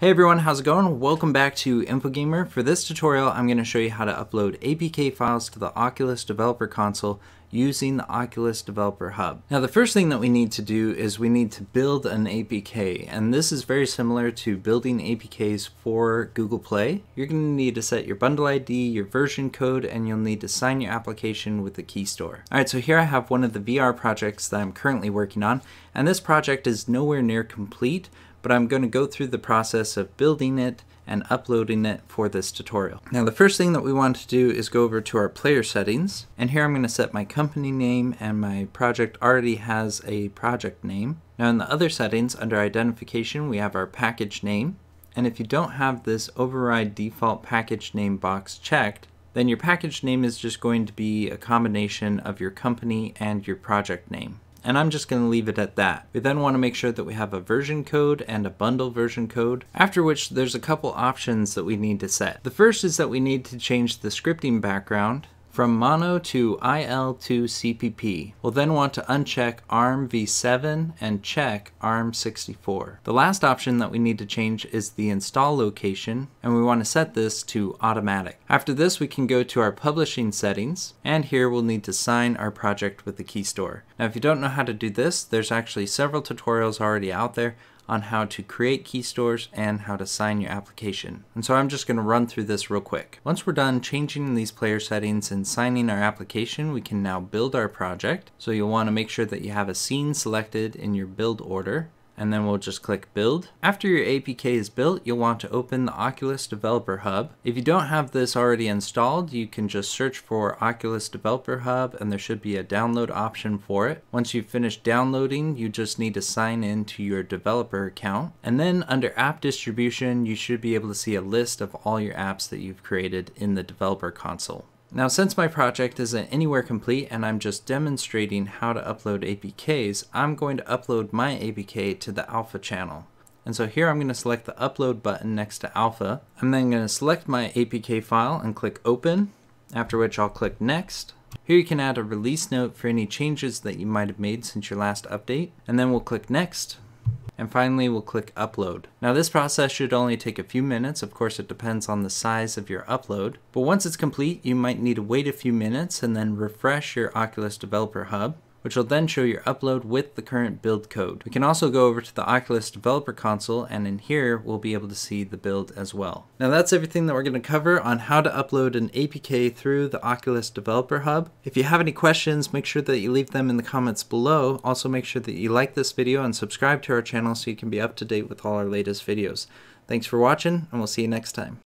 Hey everyone, how's it going? Welcome back to InfoGamer. For this tutorial, I'm going to show you how to upload APK files to the Oculus Developer Console using the Oculus Developer Hub. Now the first thing that we need to do is we need to build an APK, and this is very similar to building APKs for Google Play. You're going to need to set your bundle ID, your version code, and you'll need to sign your application with the key store. Alright, so here I have one of the VR projects that I'm currently working on, and this project is nowhere near complete, but I'm going to go through the process of building it and uploading it for this tutorial. Now the first thing that we want to do is go over to our player settings and here I'm going to set my company name and my project already has a project name. Now in the other settings under identification we have our package name and if you don't have this override default package name box checked then your package name is just going to be a combination of your company and your project name and I'm just going to leave it at that. We then want to make sure that we have a version code and a bundle version code, after which there's a couple options that we need to set. The first is that we need to change the scripting background from mono to IL2CPP. We'll then want to uncheck ARM v7 and check ARM64. The last option that we need to change is the install location, and we want to set this to automatic. After this, we can go to our publishing settings, and here we'll need to sign our project with the key store. Now, if you don't know how to do this, there's actually several tutorials already out there on how to create key stores and how to sign your application. And so I'm just going to run through this real quick. Once we're done changing these player settings and signing our application, we can now build our project. So you'll want to make sure that you have a scene selected in your build order and then we'll just click build. After your APK is built, you'll want to open the Oculus Developer Hub. If you don't have this already installed, you can just search for Oculus Developer Hub and there should be a download option for it. Once you've finished downloading, you just need to sign in to your developer account. And then under app distribution, you should be able to see a list of all your apps that you've created in the developer console. Now since my project isn't anywhere complete and I'm just demonstrating how to upload APKs, I'm going to upload my APK to the alpha channel. And so here I'm going to select the upload button next to alpha. I'm then going to select my APK file and click open, after which I'll click next. Here you can add a release note for any changes that you might have made since your last update, and then we'll click next, and finally we'll click upload. Now this process should only take a few minutes, of course it depends on the size of your upload, but once it's complete you might need to wait a few minutes and then refresh your Oculus Developer Hub which will then show your upload with the current build code. We can also go over to the Oculus Developer Console and in here we'll be able to see the build as well. Now that's everything that we're going to cover on how to upload an APK through the Oculus Developer Hub. If you have any questions, make sure that you leave them in the comments below. Also make sure that you like this video and subscribe to our channel so you can be up to date with all our latest videos. Thanks for watching and we'll see you next time.